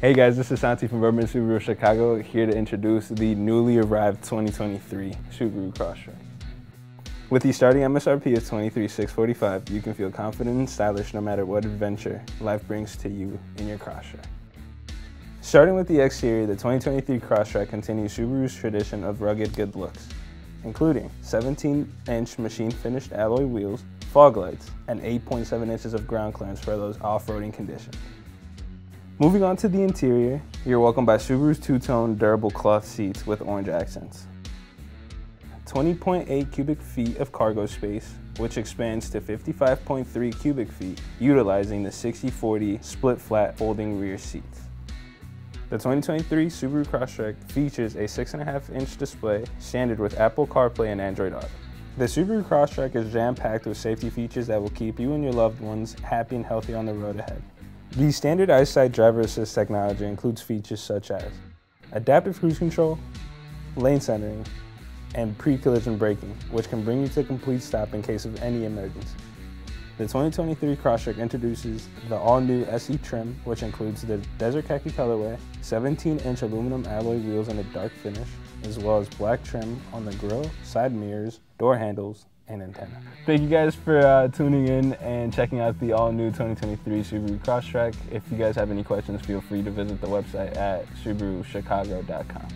Hey guys, this is Santi from Berman Subaru Chicago, here to introduce the newly arrived 2023 Subaru Crosstrek. With the starting MSRP of $23,645, you can feel confident and stylish no matter what adventure life brings to you in your Crosstrek. Starting with the exterior, the 2023 Crosstrek continues Subaru's tradition of rugged good looks, including 17-inch machine-finished alloy wheels, fog lights, and 8.7 inches of ground clearance for those off-roading conditions. Moving on to the interior, you're welcomed by Subaru's two-tone durable cloth seats with orange accents. 20.8 cubic feet of cargo space, which expands to 55.3 cubic feet, utilizing the 60-40 split flat folding rear seats. The 2023 Subaru Crosstrek features a 6.5 inch display standard with Apple CarPlay and Android Auto. The Subaru Crosstrek is jam-packed with safety features that will keep you and your loved ones happy and healthy on the road ahead. The standard EyeSight driver assist technology includes features such as adaptive cruise control, lane centering, and pre-collision braking, which can bring you to a complete stop in case of any emergency. The 2023 Crosstrek introduces the all-new SE trim, which includes the Desert Khaki colorway, 17-inch aluminum alloy wheels in a dark finish, as well as black trim on the grille, side mirrors, door handles, and antenna. Thank you guys for uh, tuning in and checking out the all-new 2023 Subaru Crosstrek. If you guys have any questions, feel free to visit the website at subaruchicago.com.